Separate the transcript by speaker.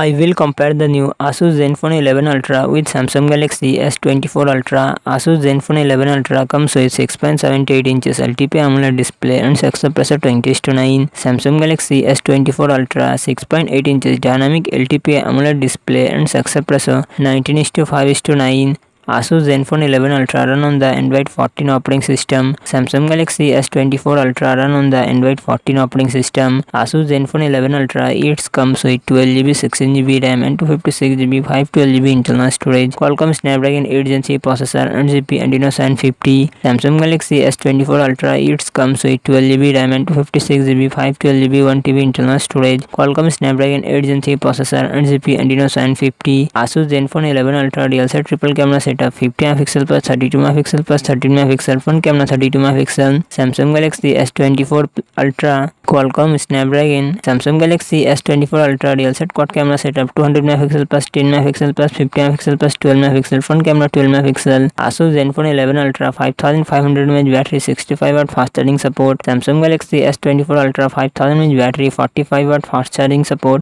Speaker 1: I will compare the new Asus Zenfone 11 Ultra with Samsung Galaxy S24 Ultra. Asus Zenfone 11 Ultra comes with 6.78 inches LTP AMOLED display and success pressure 20 to 9. Samsung Galaxy S24 Ultra 6.8 inches dynamic LTP AMOLED display and success pressure 19 to 5 to 9. Asus Zenfone 11 Ultra run on the Android 14 operating system. Samsung Galaxy S24 Ultra run on the Android 14 operating system. Asus Zenfone 11 Ultra it comes with 12GB 16GB RAM and 256GB 512GB internal storage. Qualcomm Snapdragon 8 Gen 3 processor and GP Adreno 750. Samsung Galaxy S24 Ultra it comes with 12GB RAM and 256GB 512GB 1TB internal storage. Qualcomm Snapdragon 8 Gen 3 processor and GP Adreno 750. Asus Zenfone 11 Ultra dual set triple camera set setup fifty mega pixel पर thirty two mega pixel पर thirteen mega pixel front camera thirty two mega pixel Samsung Galaxy S twenty four Ultra Qualcomm Snapdragon Samsung Galaxy S twenty four Ultra rear set quad camera setup two hundred mega pixel plus ten mega pixel plus fifty mega pixel plus twelve mega pixel front camera twelve mega pixel Asus ZenFone eleven Ultra five thousand five hundred में battery sixty five watt fast charging support Samsung Galaxy S twenty four Ultra five thousand में battery forty five watt fast charging support